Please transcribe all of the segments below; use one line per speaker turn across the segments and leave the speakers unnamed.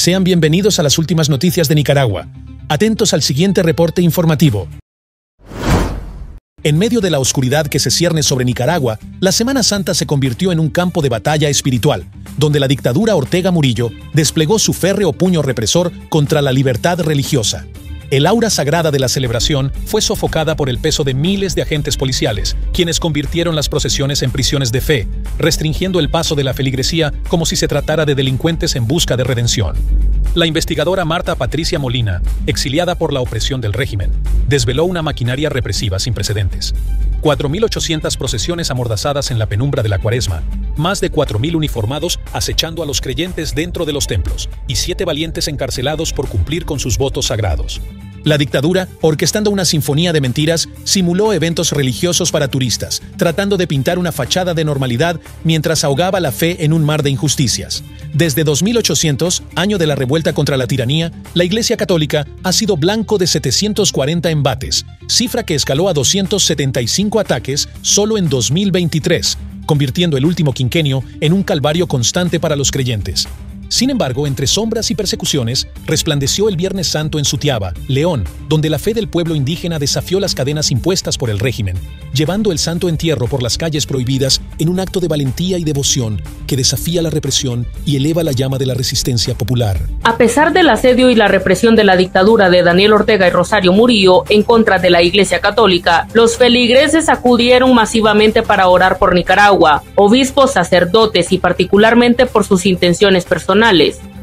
Sean bienvenidos a las últimas noticias de Nicaragua. Atentos al siguiente reporte informativo. En medio de la oscuridad que se cierne sobre Nicaragua, la Semana Santa se convirtió en un campo de batalla espiritual, donde la dictadura Ortega Murillo desplegó su férreo puño represor contra la libertad religiosa. El aura sagrada de la celebración fue sofocada por el peso de miles de agentes policiales, quienes convirtieron las procesiones en prisiones de fe, restringiendo el paso de la feligresía como si se tratara de delincuentes en busca de redención. La investigadora Marta Patricia Molina, exiliada por la opresión del régimen, desveló una maquinaria represiva sin precedentes. 4.800 procesiones amordazadas en la penumbra de la cuaresma, más de 4.000 uniformados acechando a los creyentes dentro de los templos y siete valientes encarcelados por cumplir con sus votos sagrados. La dictadura, orquestando una sinfonía de mentiras, simuló eventos religiosos para turistas, tratando de pintar una fachada de normalidad mientras ahogaba la fe en un mar de injusticias. Desde 2800, año de la revuelta contra la tiranía, la Iglesia Católica ha sido blanco de 740 embates, cifra que escaló a 275 ataques solo en 2023, convirtiendo el último quinquenio en un calvario constante para los creyentes. Sin embargo, entre sombras y persecuciones, resplandeció el Viernes Santo en Sutiaba, León, donde la fe del pueblo indígena desafió las cadenas impuestas por el régimen, llevando el santo entierro por las calles prohibidas en un acto de valentía y devoción que desafía la represión y eleva la llama de la resistencia popular.
A pesar del asedio y la represión de la dictadura de Daniel Ortega y Rosario Murillo en contra de la Iglesia Católica, los feligreses acudieron masivamente para orar por Nicaragua, obispos, sacerdotes y particularmente por sus intenciones personales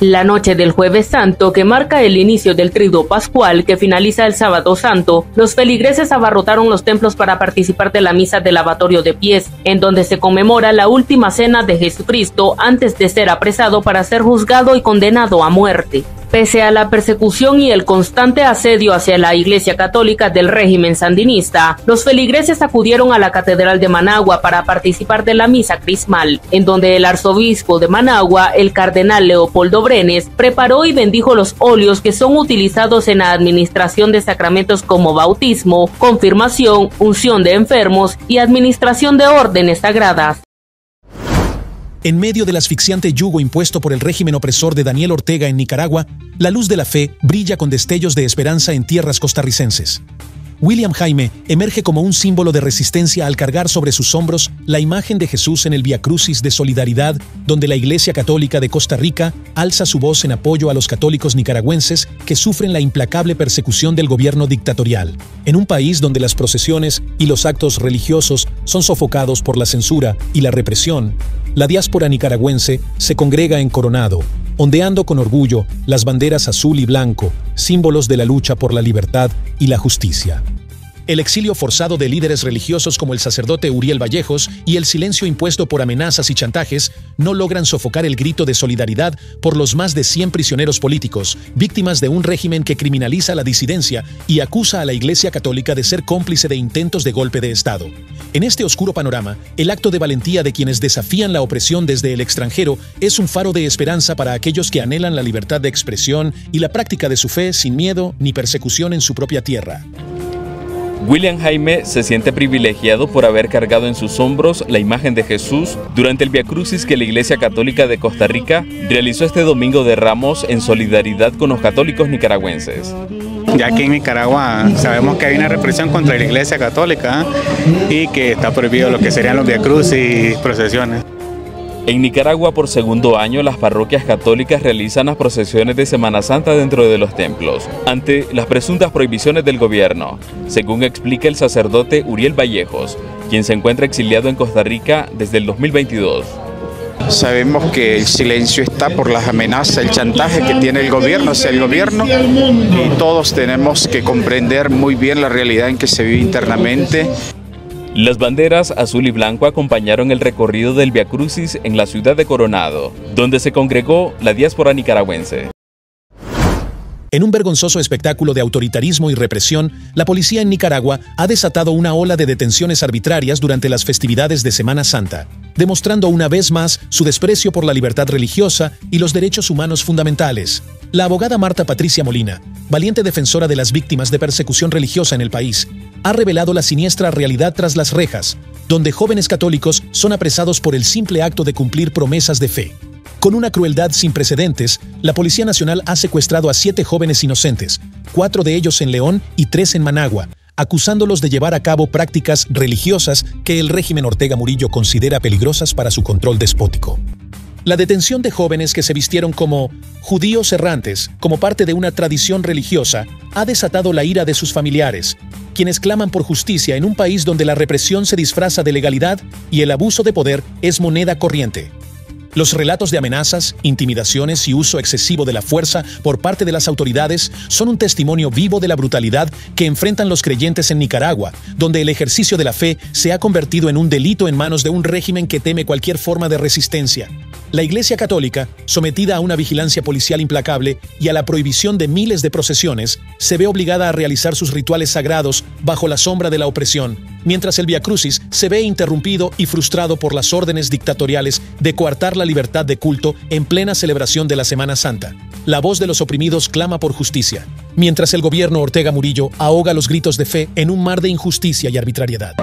la noche del jueves santo, que marca el inicio del trido pascual que finaliza el sábado santo, los feligreses abarrotaron los templos para participar de la misa del lavatorio de pies, en donde se conmemora la última cena de Jesucristo antes de ser apresado para ser juzgado y condenado a muerte. Pese a la persecución y el constante asedio hacia la Iglesia Católica del régimen sandinista, los feligreses acudieron a la Catedral de Managua para participar de la misa crismal, en donde el arzobispo de Managua, el cardenal Leopoldo Brenes, preparó y bendijo los óleos que son utilizados en la administración de sacramentos como bautismo, confirmación, unción de enfermos y administración de órdenes sagradas.
En medio del asfixiante yugo impuesto por el régimen opresor de Daniel Ortega en Nicaragua, la luz de la fe brilla con destellos de esperanza en tierras costarricenses. William Jaime emerge como un símbolo de resistencia al cargar sobre sus hombros la imagen de Jesús en el Via Crucis de Solidaridad, donde la Iglesia Católica de Costa Rica alza su voz en apoyo a los católicos nicaragüenses que sufren la implacable persecución del gobierno dictatorial. En un país donde las procesiones y los actos religiosos son sofocados por la censura y la represión, la diáspora nicaragüense se congrega en Coronado, ondeando con orgullo las banderas azul y blanco, símbolos de la lucha por la libertad y la justicia el exilio forzado de líderes religiosos como el sacerdote Uriel Vallejos y el silencio impuesto por amenazas y chantajes no logran sofocar el grito de solidaridad por los más de 100 prisioneros políticos, víctimas de un régimen que criminaliza la disidencia y acusa a la Iglesia Católica de ser cómplice de intentos de golpe de Estado. En este oscuro panorama, el acto de valentía de quienes desafían la opresión desde el extranjero es un faro de esperanza para aquellos que anhelan la libertad de expresión y la práctica de su fe sin miedo ni persecución en su propia tierra.
William Jaime se siente privilegiado por haber cargado en sus hombros la imagen de Jesús durante el Via Crucis que la Iglesia Católica de Costa Rica realizó este domingo de Ramos en solidaridad con los católicos nicaragüenses.
Ya que en Nicaragua sabemos que hay una represión contra la Iglesia Católica y que está prohibido lo que serían los Via Crucis y procesiones.
En Nicaragua por segundo año las parroquias católicas realizan las procesiones de Semana Santa dentro de los templos, ante las presuntas prohibiciones del gobierno, según explica el sacerdote Uriel Vallejos, quien se encuentra exiliado en Costa Rica desde el 2022.
Sabemos que el silencio está por las amenazas, el chantaje que tiene el gobierno hacia el gobierno y todos tenemos que comprender muy bien la realidad en que se vive internamente.
Las banderas azul y blanco acompañaron el recorrido del Via Crucis en la ciudad de Coronado, donde se congregó la diáspora nicaragüense.
En un vergonzoso espectáculo de autoritarismo y represión, la policía en Nicaragua ha desatado una ola de detenciones arbitrarias durante las festividades de Semana Santa, demostrando una vez más su desprecio por la libertad religiosa y los derechos humanos fundamentales. La abogada Marta Patricia Molina, valiente defensora de las víctimas de persecución religiosa en el país, ha revelado la siniestra realidad tras las rejas, donde jóvenes católicos son apresados por el simple acto de cumplir promesas de fe. Con una crueldad sin precedentes, la Policía Nacional ha secuestrado a siete jóvenes inocentes, cuatro de ellos en León y tres en Managua, acusándolos de llevar a cabo prácticas religiosas que el régimen Ortega Murillo considera peligrosas para su control despótico. La detención de jóvenes que se vistieron como judíos errantes, como parte de una tradición religiosa, ha desatado la ira de sus familiares, quienes claman por justicia en un país donde la represión se disfraza de legalidad y el abuso de poder es moneda corriente. Los relatos de amenazas, intimidaciones y uso excesivo de la fuerza por parte de las autoridades son un testimonio vivo de la brutalidad que enfrentan los creyentes en Nicaragua, donde el ejercicio de la fe se ha convertido en un delito en manos de un régimen que teme cualquier forma de resistencia. La Iglesia Católica, sometida a una vigilancia policial implacable y a la prohibición de miles de procesiones, se ve obligada a realizar sus rituales sagrados bajo la sombra de la opresión, mientras el Via Crucis se ve interrumpido y frustrado por las órdenes dictatoriales de coartar la libertad de culto en plena celebración de la Semana Santa. La voz de los oprimidos clama por justicia, mientras el gobierno Ortega Murillo ahoga los gritos de fe en un mar de injusticia y arbitrariedad.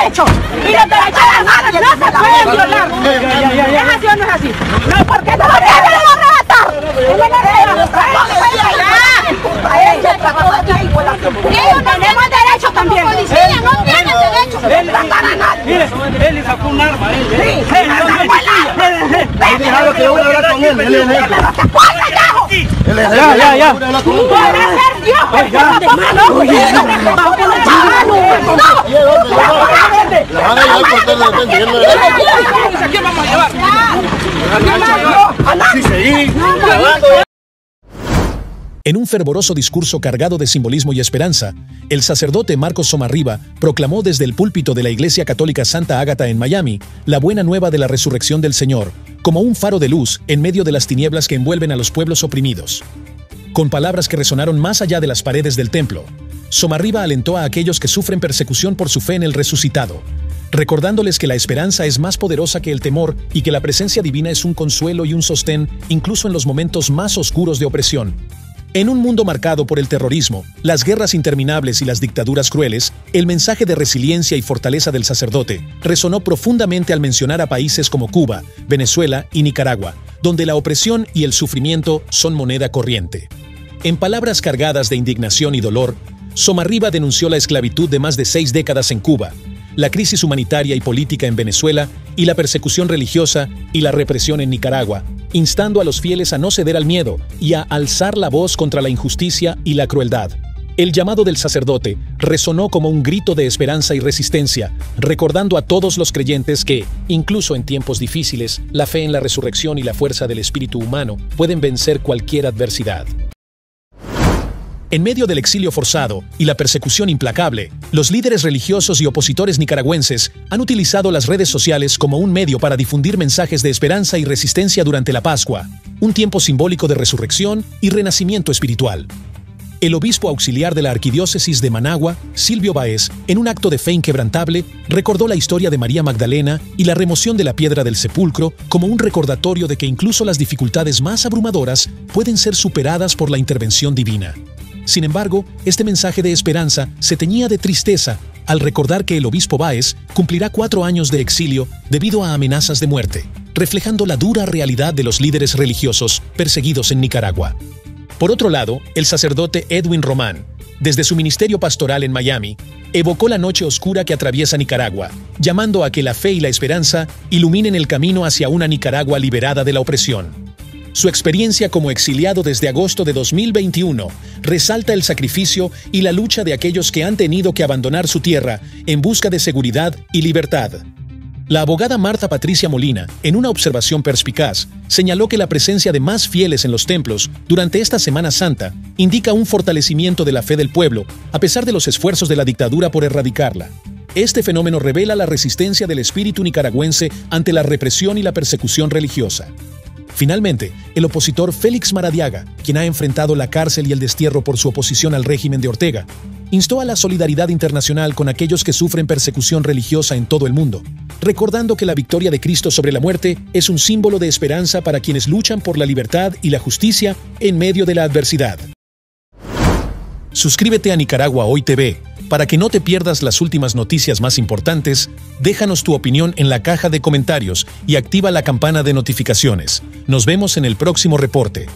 Derechos. Y los derechos de la madre no se pueden violar. ¿Es así o no es así? No, porque no lo tienen que Ellos tenemos derechos también. Policía no tienen derechos. Mire, él sacó un arma. Él, Déjalo que yo voy a hablar con él. Él es el Ya, ya, ya. Puede ser Dios. Ya.
¿Quién vamos a llevar? Sí, seguí. En un fervoroso discurso cargado de simbolismo y esperanza, el sacerdote Marcos Somarriba proclamó desde el púlpito de la Iglesia Católica Santa Ágata en Miami la buena nueva de la resurrección del Señor, como un faro de luz en medio de las tinieblas que envuelven a los pueblos oprimidos. Con palabras que resonaron más allá de las paredes del templo, Somarriba alentó a aquellos que sufren persecución por su fe en el resucitado, recordándoles que la esperanza es más poderosa que el temor y que la presencia divina es un consuelo y un sostén incluso en los momentos más oscuros de opresión. En un mundo marcado por el terrorismo, las guerras interminables y las dictaduras crueles, el mensaje de resiliencia y fortaleza del sacerdote resonó profundamente al mencionar a países como Cuba, Venezuela y Nicaragua, donde la opresión y el sufrimiento son moneda corriente. En palabras cargadas de indignación y dolor, Somarriba denunció la esclavitud de más de seis décadas en Cuba, la crisis humanitaria y política en Venezuela y la persecución religiosa y la represión en Nicaragua, instando a los fieles a no ceder al miedo y a alzar la voz contra la injusticia y la crueldad. El llamado del sacerdote resonó como un grito de esperanza y resistencia, recordando a todos los creyentes que, incluso en tiempos difíciles, la fe en la resurrección y la fuerza del espíritu humano pueden vencer cualquier adversidad. En medio del exilio forzado y la persecución implacable, los líderes religiosos y opositores nicaragüenses han utilizado las redes sociales como un medio para difundir mensajes de esperanza y resistencia durante la Pascua, un tiempo simbólico de resurrección y renacimiento espiritual. El obispo auxiliar de la arquidiócesis de Managua, Silvio Baez, en un acto de fe inquebrantable, recordó la historia de María Magdalena y la remoción de la piedra del sepulcro como un recordatorio de que incluso las dificultades más abrumadoras pueden ser superadas por la intervención divina. Sin embargo, este mensaje de esperanza se teñía de tristeza al recordar que el obispo Báez cumplirá cuatro años de exilio debido a amenazas de muerte, reflejando la dura realidad de los líderes religiosos perseguidos en Nicaragua. Por otro lado, el sacerdote Edwin Román, desde su ministerio pastoral en Miami, evocó la noche oscura que atraviesa Nicaragua, llamando a que la fe y la esperanza iluminen el camino hacia una Nicaragua liberada de la opresión. Su experiencia como exiliado desde agosto de 2021 resalta el sacrificio y la lucha de aquellos que han tenido que abandonar su tierra en busca de seguridad y libertad. La abogada Marta Patricia Molina, en una observación perspicaz, señaló que la presencia de más fieles en los templos durante esta Semana Santa indica un fortalecimiento de la fe del pueblo, a pesar de los esfuerzos de la dictadura por erradicarla. Este fenómeno revela la resistencia del espíritu nicaragüense ante la represión y la persecución religiosa. Finalmente, el opositor Félix Maradiaga, quien ha enfrentado la cárcel y el destierro por su oposición al régimen de Ortega, instó a la solidaridad internacional con aquellos que sufren persecución religiosa en todo el mundo, recordando que la victoria de Cristo sobre la muerte es un símbolo de esperanza para quienes luchan por la libertad y la justicia en medio de la adversidad. Suscríbete a Nicaragua Hoy TV para que no te pierdas las últimas noticias más importantes. Déjanos tu opinión en la caja de comentarios y activa la campana de notificaciones. Nos vemos en el próximo reporte.